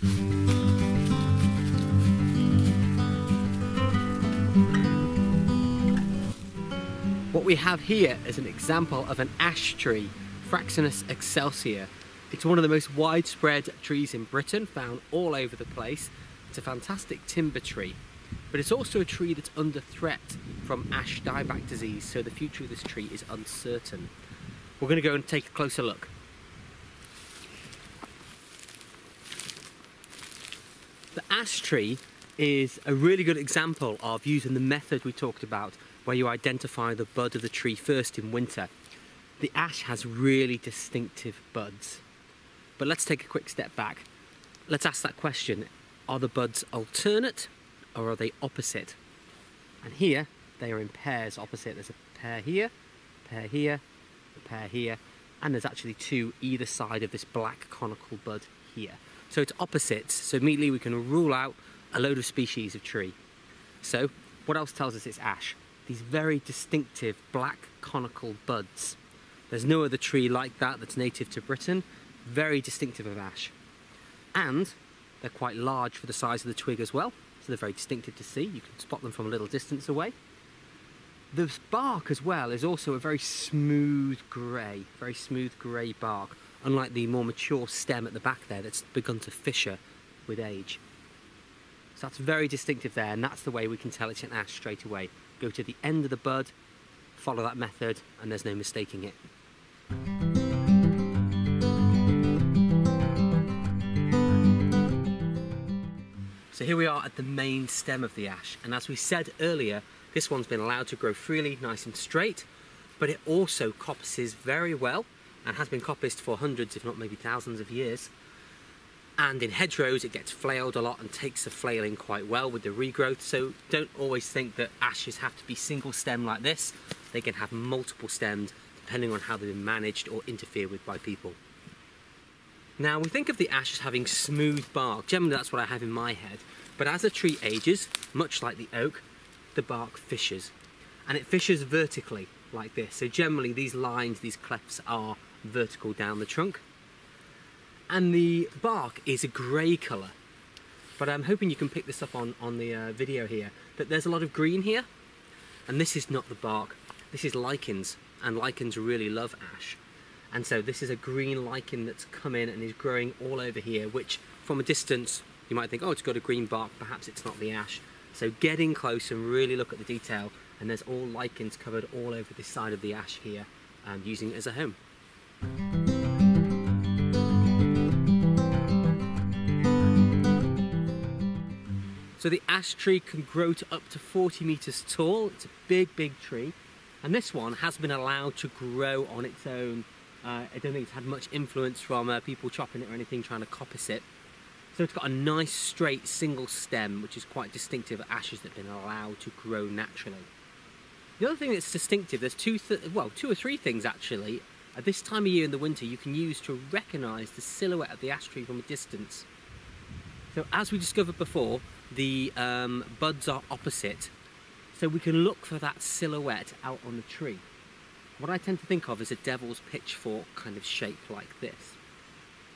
What we have here is an example of an ash tree, Fraxinus excelsior. It's one of the most widespread trees in Britain, found all over the place. It's a fantastic timber tree, but it's also a tree that's under threat from ash dieback disease, so the future of this tree is uncertain. We're going to go and take a closer look. The ash tree is a really good example of using the method we talked about where you identify the bud of the tree first in winter. The ash has really distinctive buds. But let's take a quick step back. Let's ask that question. Are the buds alternate or are they opposite? And here they are in pairs opposite. There's a pair here, pair here, a pair here, and there's actually two either side of this black conical bud here. So it's opposites, so immediately we can rule out a load of species of tree. So what else tells us it's ash? these very distinctive black conical buds. There's no other tree like that that's native to Britain, very distinctive of ash. And they're quite large for the size of the twig as well, so they're very distinctive to see. You can spot them from a little distance away. The bark as well is also a very smooth grey, very smooth grey bark, unlike the more mature stem at the back there that's begun to fissure with age. So that's very distinctive there, and that's the way we can tell it's an ash straight away go to the end of the bud, follow that method, and there's no mistaking it. So here we are at the main stem of the ash, and as we said earlier, this one's been allowed to grow freely, nice and straight, but it also coppices very well, and has been coppiced for hundreds, if not maybe thousands of years. And in hedgerows it gets flailed a lot and takes the flailing quite well with the regrowth. So don't always think that ashes have to be single stem like this. They can have multiple stems depending on how they've been managed or interfered with by people. Now we think of the ash as having smooth bark, generally that's what I have in my head, but as a tree ages, much like the oak, the bark fissures and it fissures vertically like this. So generally these lines, these clefts are vertical down the trunk and the bark is a grey colour. But I'm hoping you can pick this up on, on the uh, video here, that there's a lot of green here, and this is not the bark, this is lichens, and lichens really love ash. And so this is a green lichen that's come in and is growing all over here, which from a distance, you might think, oh, it's got a green bark, perhaps it's not the ash. So get in close and really look at the detail, and there's all lichens covered all over this side of the ash here, um, using it as a home. So the ash tree can grow to up to 40 meters tall. It's a big, big tree. And this one has been allowed to grow on its own. Uh, I don't think it's had much influence from uh, people chopping it or anything trying to coppice it. So it's got a nice straight single stem, which is quite distinctive of ashes that have been allowed to grow naturally. The other thing that's distinctive, there's two, th well, two or three things actually. At this time of year in the winter, you can use to recognise the silhouette of the ash tree from a distance. So as we discovered before, the um, buds are opposite. So we can look for that silhouette out on the tree. What I tend to think of is a devil's pitchfork kind of shape like this.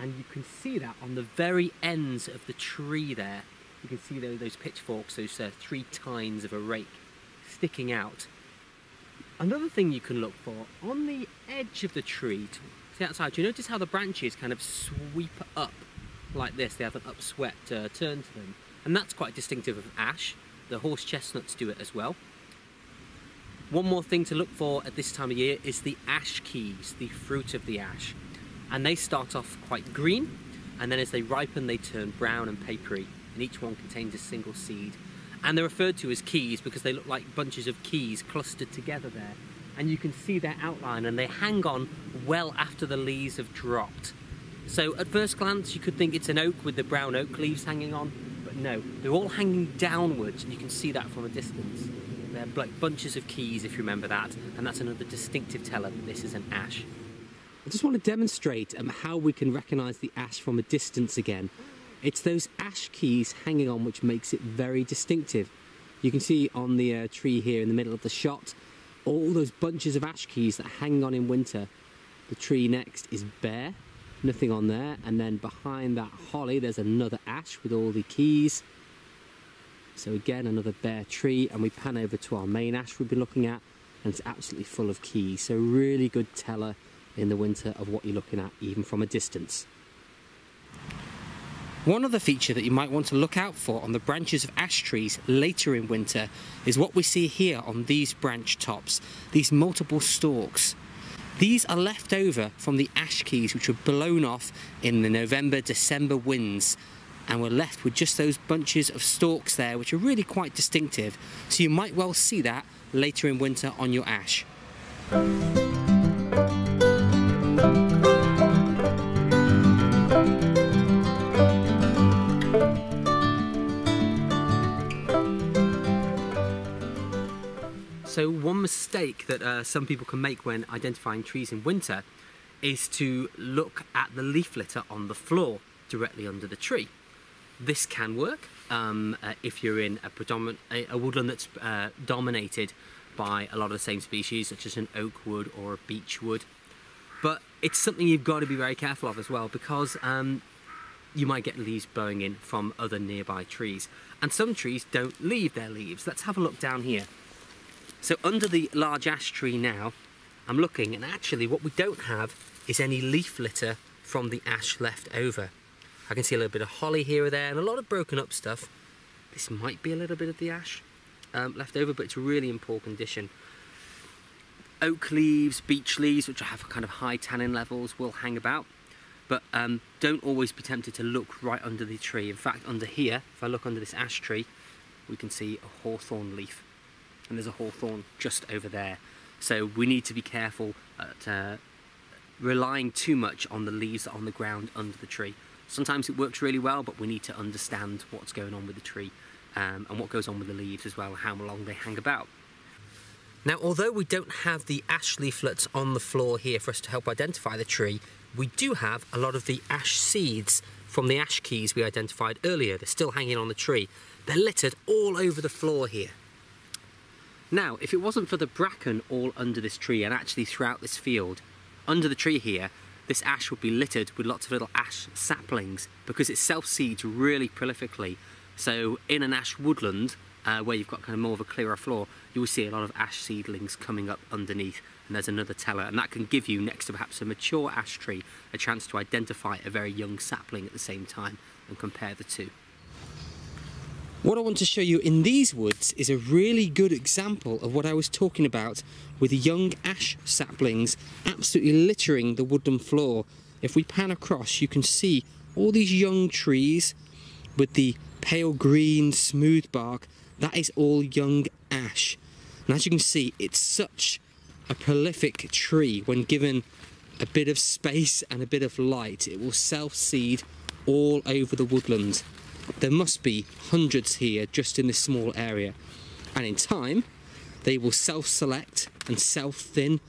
And you can see that on the very ends of the tree there. You can see those, pitchforks, those uh, three tines of a rake sticking out. Another thing you can look for, on the edge of the tree, see outside, do you notice how the branches kind of sweep up like this? They have an upswept uh, turn to them and that's quite distinctive of ash. The horse chestnuts do it as well. One more thing to look for at this time of year is the ash keys, the fruit of the ash. And they start off quite green, and then as they ripen they turn brown and papery, and each one contains a single seed. And they're referred to as keys because they look like bunches of keys clustered together there. And you can see their outline and they hang on well after the leaves have dropped. So at first glance you could think it's an oak with the brown oak leaves hanging on, but no, they're all hanging downwards and you can see that from a distance. They're like bunches of keys if you remember that and that's another distinctive teller that this is an ash. I just want to demonstrate um, how we can recognise the ash from a distance again. It's those ash keys hanging on which makes it very distinctive. You can see on the uh, tree here in the middle of the shot all those bunches of ash keys that hang on in winter. The tree next is bare nothing on there. And then behind that holly, there's another ash with all the keys. So again, another bare tree. And we pan over to our main ash we've been looking at, and it's absolutely full of keys. So really good teller in the winter of what you're looking at, even from a distance. One other feature that you might want to look out for on the branches of ash trees later in winter is what we see here on these branch tops, these multiple stalks. These are left over from the ash keys which were blown off in the November December winds and we're left with just those bunches of stalks there which are really quite distinctive so you might well see that later in winter on your ash. So one mistake that uh, some people can make when identifying trees in winter is to look at the leaf litter on the floor directly under the tree. This can work um, uh, if you're in a predominant a, a woodland that's uh, dominated by a lot of the same species, such as an oak wood or a beech wood. But it's something you've got to be very careful of as well because um, you might get leaves blowing in from other nearby trees. And some trees don't leave their leaves. Let's have a look down here. So under the large ash tree now, I'm looking and actually what we don't have is any leaf litter from the ash left over. I can see a little bit of holly here or there and a lot of broken up stuff. This might be a little bit of the ash um, left over, but it's really in poor condition. Oak leaves, beech leaves, which have kind of high tannin levels, will hang about. But um, don't always be tempted to look right under the tree. In fact, under here, if I look under this ash tree, we can see a hawthorn leaf and there's a hawthorn just over there. So we need to be careful at uh, relying too much on the leaves on the ground under the tree. Sometimes it works really well, but we need to understand what's going on with the tree um, and what goes on with the leaves as well, how long they hang about. Now, although we don't have the ash leaflets on the floor here for us to help identify the tree, we do have a lot of the ash seeds from the ash keys we identified earlier. They're still hanging on the tree. They're littered all over the floor here. Now, if it wasn't for the bracken all under this tree and actually throughout this field, under the tree here, this ash would be littered with lots of little ash saplings because it self-seeds really prolifically. So in an ash woodland, uh, where you've got kind of more of a clearer floor, you will see a lot of ash seedlings coming up underneath and there's another teller and that can give you, next to perhaps a mature ash tree, a chance to identify a very young sapling at the same time and compare the two. What I want to show you in these woods is a really good example of what I was talking about with young ash saplings absolutely littering the woodland floor. If we pan across, you can see all these young trees with the pale green smooth bark. That is all young ash. And as you can see, it's such a prolific tree when given a bit of space and a bit of light. It will self-seed all over the woodland. There must be hundreds here just in this small area. And in time, they will self-select and self-thin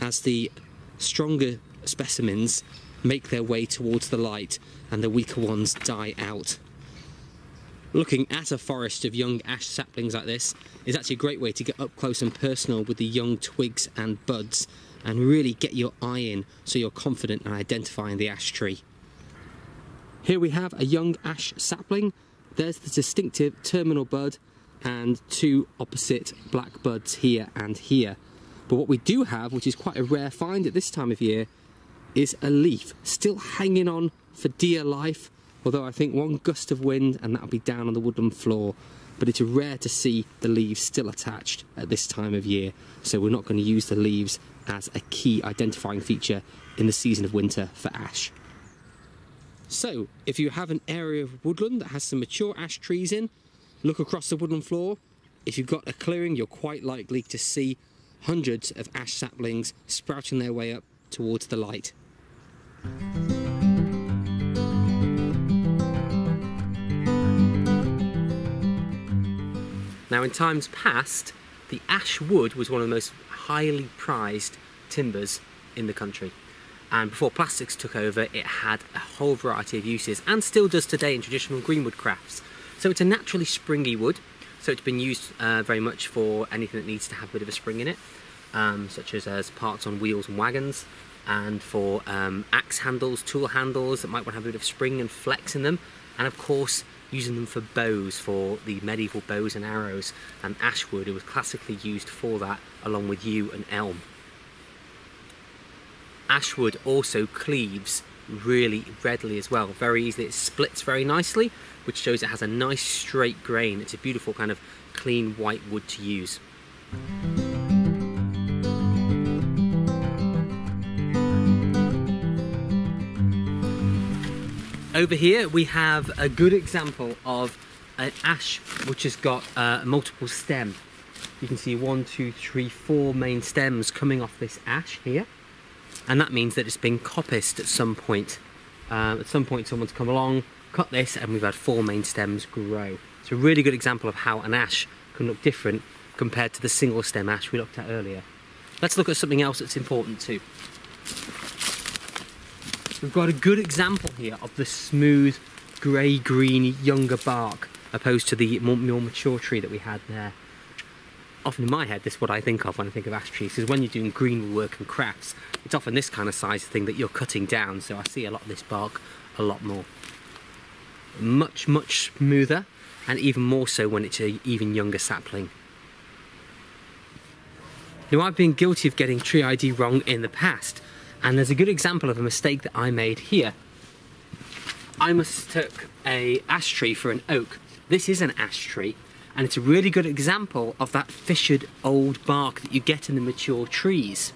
as the stronger specimens make their way towards the light and the weaker ones die out. Looking at a forest of young ash saplings like this is actually a great way to get up close and personal with the young twigs and buds and really get your eye in so you're confident in identifying the ash tree. Here we have a young ash sapling. There's the distinctive terminal bud and two opposite black buds here and here. But what we do have, which is quite a rare find at this time of year, is a leaf still hanging on for dear life. Although I think one gust of wind and that'll be down on the woodland floor. But it's rare to see the leaves still attached at this time of year. So we're not going to use the leaves as a key identifying feature in the season of winter for ash. So, if you have an area of woodland that has some mature ash trees in, look across the woodland floor. If you've got a clearing, you're quite likely to see hundreds of ash saplings sprouting their way up towards the light. Now in times past, the ash wood was one of the most highly prized timbers in the country and before plastics took over it had a whole variety of uses and still does today in traditional greenwood crafts. So it's a naturally springy wood so it's been used uh, very much for anything that needs to have a bit of a spring in it um, such as as parts on wheels and wagons and for um, axe handles, tool handles that might want to have a bit of spring and flex in them, and of course using them for bows, for the medieval bows and arrows, and ash wood, it was classically used for that along with yew and elm. Ash wood also cleaves really readily as well, very easily. It splits very nicely, which shows it has a nice straight grain. It's a beautiful kind of clean white wood to use. Over here we have a good example of an ash which has got uh, multiple stem. You can see one, two, three, four main stems coming off this ash here. And that means that it's been coppiced at some point. Uh, at some point someone's come along, cut this, and we've had four main stems grow. It's a really good example of how an ash can look different compared to the single stem ash we looked at earlier. Let's look at something else that's important too. We've got a good example here of the smooth grey-green younger bark opposed to the more, more, mature tree that we had there. Often in my head, this is what I think of when I think of ash trees, is when you're doing green work and crafts, it's often this kind of size thing that you're cutting down, so I see a lot of this bark a lot more. Much, much smoother, and even more so when it's an even younger sapling. Now I've been guilty of getting tree ID wrong in the past, and there's a good example of a mistake that I made here. I mistook a ash tree for an oak. This is an ash tree, and it's a really good example of that fissured old bark that you get in the mature trees.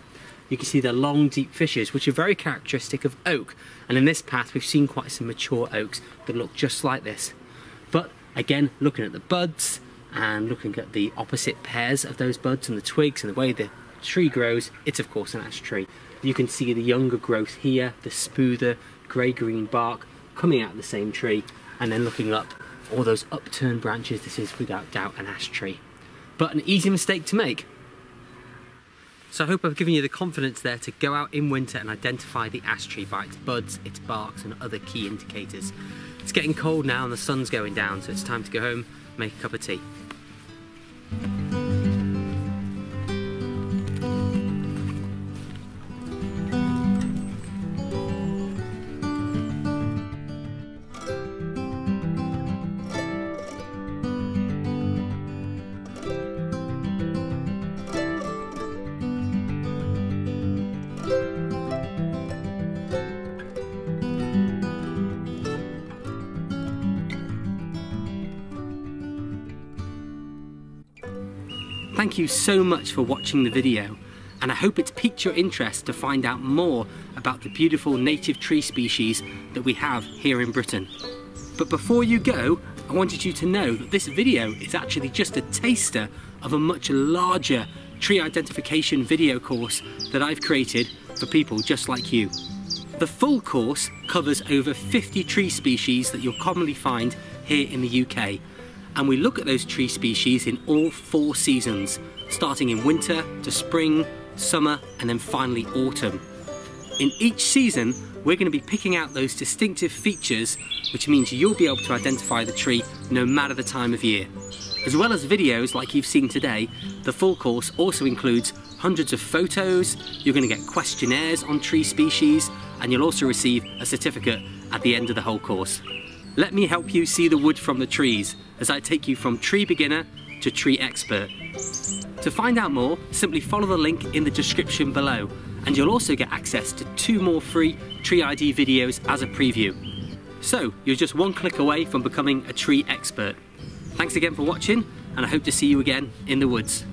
You can see the long deep fissures, which are very characteristic of oak. And in this path, we've seen quite some mature oaks that look just like this. But again, looking at the buds and looking at the opposite pairs of those buds and the twigs and the way the tree grows, it's of course an ash tree. You can see the younger growth here, the smoother grey-green bark coming out of the same tree, and then looking up, all those upturned branches, this is without doubt an ash tree. But an easy mistake to make. So I hope I've given you the confidence there to go out in winter and identify the ash tree by its buds, its barks and other key indicators. It's getting cold now and the sun's going down, so it's time to go home, make a cup of tea. Thank you so much for watching the video and I hope it's piqued your interest to find out more about the beautiful native tree species that we have here in Britain. But before you go, I wanted you to know that this video is actually just a taster of a much larger tree identification video course that I've created for people just like you. The full course covers over 50 tree species that you'll commonly find here in the UK and we look at those tree species in all four seasons, starting in winter to spring, summer, and then finally autumn. In each season, we're going to be picking out those distinctive features, which means you'll be able to identify the tree no matter the time of year. As well as videos like you've seen today, the full course also includes hundreds of photos, you're going to get questionnaires on tree species, and you'll also receive a certificate at the end of the whole course. Let me help you see the wood from the trees as I take you from tree beginner to tree expert. To find out more, simply follow the link in the description below and you'll also get access to two more free Tree ID videos as a preview. So you're just one click away from becoming a tree expert. Thanks again for watching and I hope to see you again in the woods.